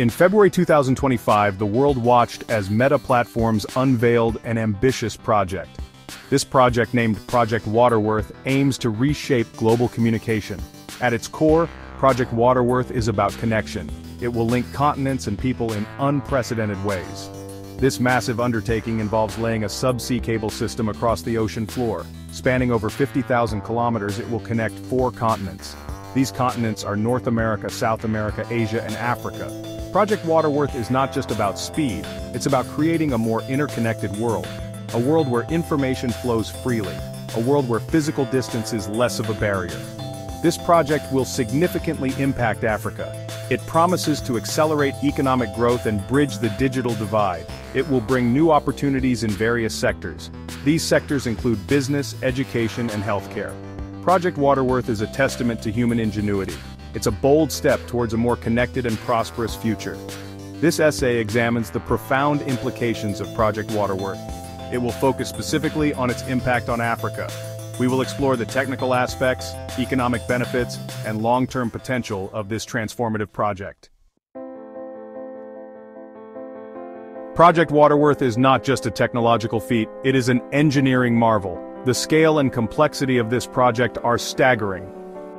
In February 2025, the world watched as Meta Platforms unveiled an ambitious project. This project named Project Waterworth aims to reshape global communication. At its core, Project Waterworth is about connection. It will link continents and people in unprecedented ways. This massive undertaking involves laying a subsea cable system across the ocean floor. Spanning over 50,000 kilometers it will connect four continents. These continents are North America, South America, Asia and Africa. Project Waterworth is not just about speed, it's about creating a more interconnected world. A world where information flows freely. A world where physical distance is less of a barrier. This project will significantly impact Africa. It promises to accelerate economic growth and bridge the digital divide. It will bring new opportunities in various sectors. These sectors include business, education, and healthcare. Project Waterworth is a testament to human ingenuity. It's a bold step towards a more connected and prosperous future. This essay examines the profound implications of Project Waterworth. It will focus specifically on its impact on Africa. We will explore the technical aspects, economic benefits, and long-term potential of this transformative project. Project Waterworth is not just a technological feat, it is an engineering marvel. The scale and complexity of this project are staggering,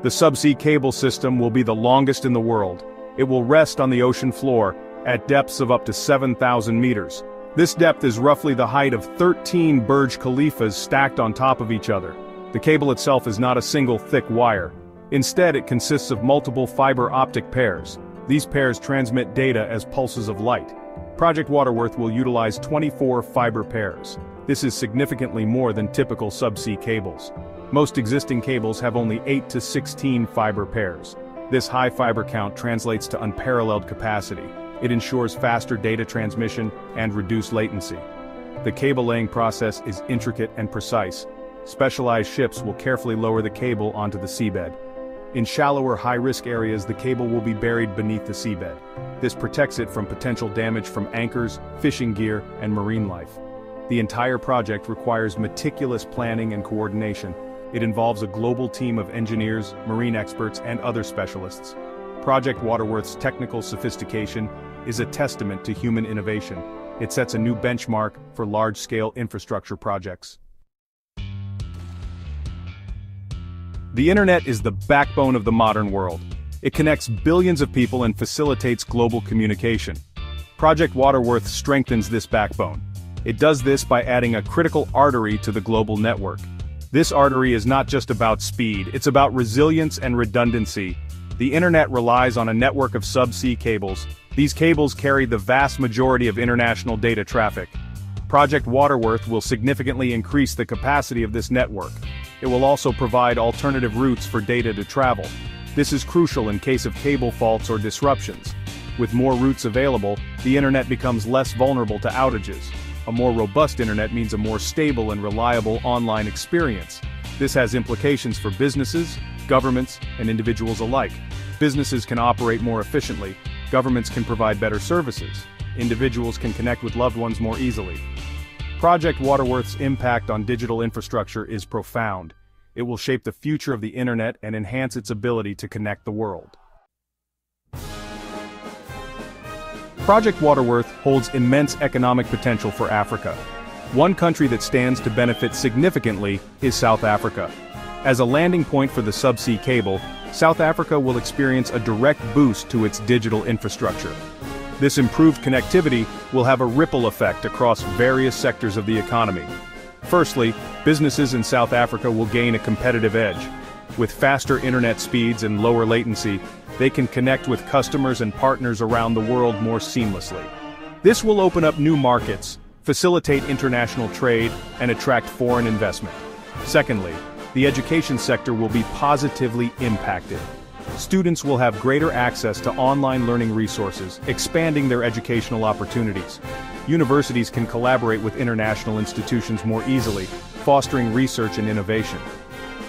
the subsea cable system will be the longest in the world. It will rest on the ocean floor, at depths of up to 7,000 meters. This depth is roughly the height of 13 Burj Khalifas stacked on top of each other. The cable itself is not a single thick wire. Instead it consists of multiple fiber optic pairs. These pairs transmit data as pulses of light. Project Waterworth will utilize 24 fiber pairs. This is significantly more than typical subsea cables. Most existing cables have only 8 to 16 fiber pairs. This high fiber count translates to unparalleled capacity. It ensures faster data transmission and reduced latency. The cable laying process is intricate and precise. Specialized ships will carefully lower the cable onto the seabed. In shallower high-risk areas the cable will be buried beneath the seabed. This protects it from potential damage from anchors, fishing gear, and marine life. The entire project requires meticulous planning and coordination, it involves a global team of engineers, marine experts, and other specialists. Project Waterworth's technical sophistication is a testament to human innovation. It sets a new benchmark for large-scale infrastructure projects. The internet is the backbone of the modern world. It connects billions of people and facilitates global communication. Project Waterworth strengthens this backbone. It does this by adding a critical artery to the global network. This artery is not just about speed, it's about resilience and redundancy. The internet relies on a network of subsea cables. These cables carry the vast majority of international data traffic. Project Waterworth will significantly increase the capacity of this network. It will also provide alternative routes for data to travel. This is crucial in case of cable faults or disruptions. With more routes available, the internet becomes less vulnerable to outages. A more robust internet means a more stable and reliable online experience. This has implications for businesses, governments, and individuals alike. Businesses can operate more efficiently, governments can provide better services, individuals can connect with loved ones more easily. Project Waterworth's impact on digital infrastructure is profound. It will shape the future of the internet and enhance its ability to connect the world. Project Waterworth holds immense economic potential for Africa. One country that stands to benefit significantly is South Africa. As a landing point for the subsea cable, South Africa will experience a direct boost to its digital infrastructure. This improved connectivity will have a ripple effect across various sectors of the economy. Firstly, businesses in South Africa will gain a competitive edge. With faster internet speeds and lower latency, they can connect with customers and partners around the world more seamlessly. This will open up new markets, facilitate international trade, and attract foreign investment. Secondly, the education sector will be positively impacted. Students will have greater access to online learning resources, expanding their educational opportunities. Universities can collaborate with international institutions more easily, fostering research and innovation.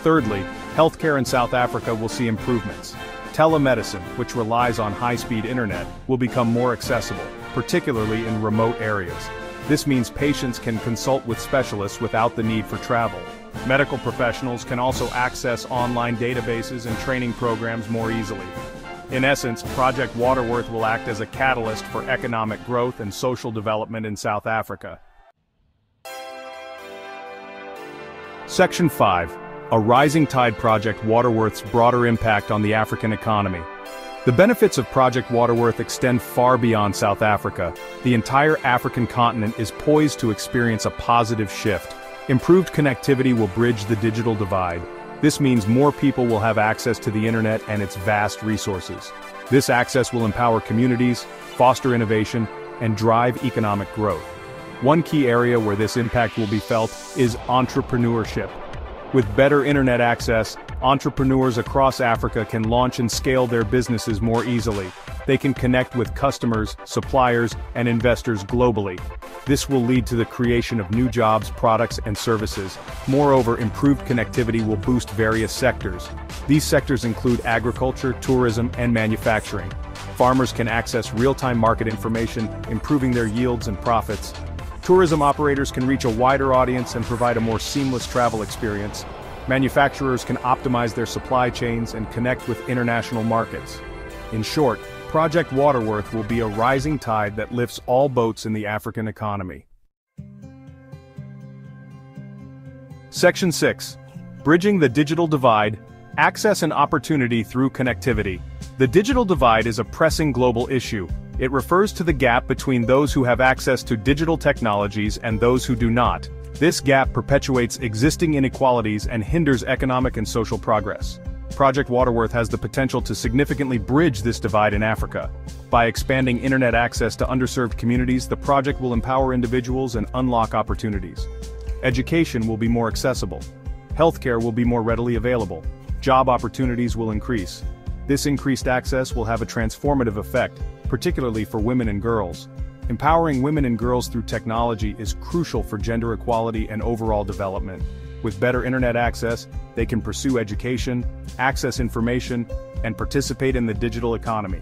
Thirdly, healthcare in South Africa will see improvements. Telemedicine, which relies on high-speed internet, will become more accessible, particularly in remote areas. This means patients can consult with specialists without the need for travel. Medical professionals can also access online databases and training programs more easily. In essence, Project Waterworth will act as a catalyst for economic growth and social development in South Africa. Section 5. A Rising Tide Project Waterworth's broader impact on the African economy. The benefits of Project Waterworth extend far beyond South Africa. The entire African continent is poised to experience a positive shift. Improved connectivity will bridge the digital divide. This means more people will have access to the internet and its vast resources. This access will empower communities, foster innovation, and drive economic growth. One key area where this impact will be felt is entrepreneurship. With better internet access, entrepreneurs across Africa can launch and scale their businesses more easily. They can connect with customers, suppliers, and investors globally. This will lead to the creation of new jobs, products, and services. Moreover, improved connectivity will boost various sectors. These sectors include agriculture, tourism, and manufacturing. Farmers can access real-time market information, improving their yields and profits. Tourism operators can reach a wider audience and provide a more seamless travel experience. Manufacturers can optimize their supply chains and connect with international markets. In short, Project Waterworth will be a rising tide that lifts all boats in the African economy. Section 6. Bridging the Digital Divide, Access and Opportunity Through Connectivity. The digital divide is a pressing global issue. It refers to the gap between those who have access to digital technologies and those who do not. This gap perpetuates existing inequalities and hinders economic and social progress. Project Waterworth has the potential to significantly bridge this divide in Africa. By expanding internet access to underserved communities, the project will empower individuals and unlock opportunities. Education will be more accessible. Healthcare will be more readily available. Job opportunities will increase. This increased access will have a transformative effect, particularly for women and girls. Empowering women and girls through technology is crucial for gender equality and overall development. With better internet access, they can pursue education, access information, and participate in the digital economy.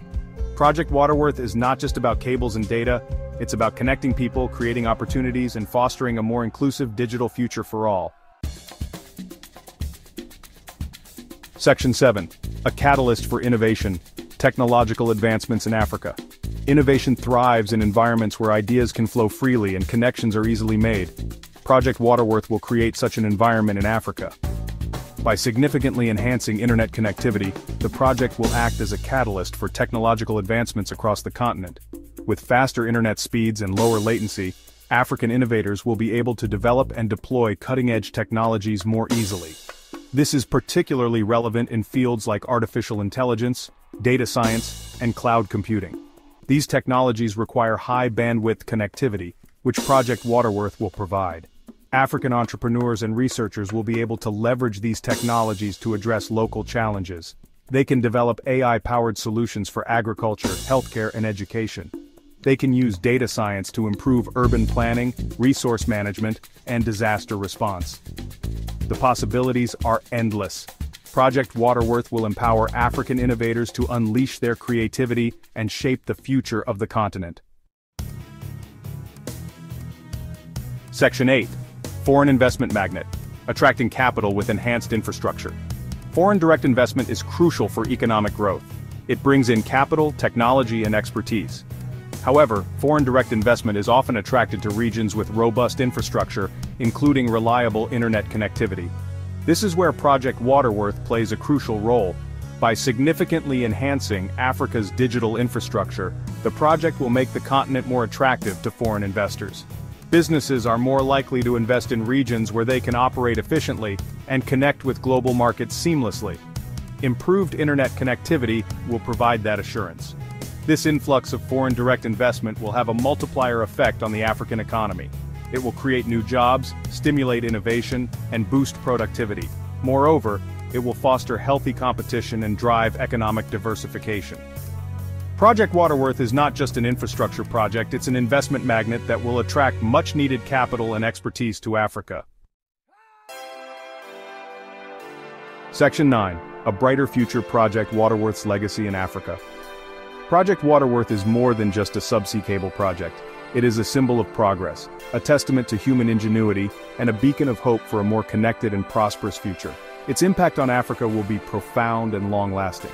Project Waterworth is not just about cables and data, it's about connecting people, creating opportunities, and fostering a more inclusive digital future for all. Section 7. A catalyst for innovation, technological advancements in Africa. Innovation thrives in environments where ideas can flow freely and connections are easily made. Project Waterworth will create such an environment in Africa. By significantly enhancing internet connectivity, the project will act as a catalyst for technological advancements across the continent. With faster internet speeds and lower latency, African innovators will be able to develop and deploy cutting-edge technologies more easily. This is particularly relevant in fields like artificial intelligence, data science, and cloud computing. These technologies require high bandwidth connectivity, which Project Waterworth will provide. African entrepreneurs and researchers will be able to leverage these technologies to address local challenges. They can develop AI-powered solutions for agriculture, healthcare, and education. They can use data science to improve urban planning, resource management, and disaster response. The possibilities are endless. Project Waterworth will empower African innovators to unleash their creativity and shape the future of the continent. Section 8. Foreign Investment Magnet, attracting capital with enhanced infrastructure. Foreign direct investment is crucial for economic growth. It brings in capital, technology, and expertise. However, foreign direct investment is often attracted to regions with robust infrastructure, including reliable internet connectivity. This is where Project Waterworth plays a crucial role. By significantly enhancing Africa's digital infrastructure, the project will make the continent more attractive to foreign investors. Businesses are more likely to invest in regions where they can operate efficiently and connect with global markets seamlessly. Improved internet connectivity will provide that assurance. This influx of foreign direct investment will have a multiplier effect on the African economy. It will create new jobs, stimulate innovation, and boost productivity. Moreover, it will foster healthy competition and drive economic diversification. Project Waterworth is not just an infrastructure project, it's an investment magnet that will attract much-needed capital and expertise to Africa. Section 9. A Brighter Future Project Waterworth's Legacy in Africa. Project Waterworth is more than just a subsea cable project. It is a symbol of progress, a testament to human ingenuity, and a beacon of hope for a more connected and prosperous future. Its impact on Africa will be profound and long-lasting.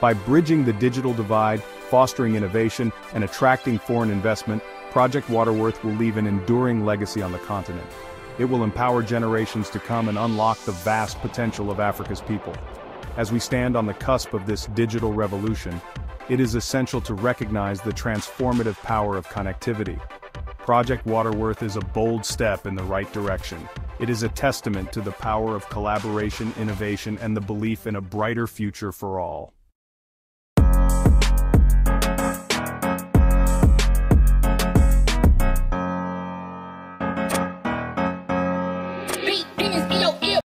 By bridging the digital divide, fostering innovation, and attracting foreign investment, Project Waterworth will leave an enduring legacy on the continent. It will empower generations to come and unlock the vast potential of Africa's people. As we stand on the cusp of this digital revolution, it is essential to recognize the transformative power of connectivity. Project Waterworth is a bold step in the right direction. It is a testament to the power of collaboration, innovation, and the belief in a brighter future for all.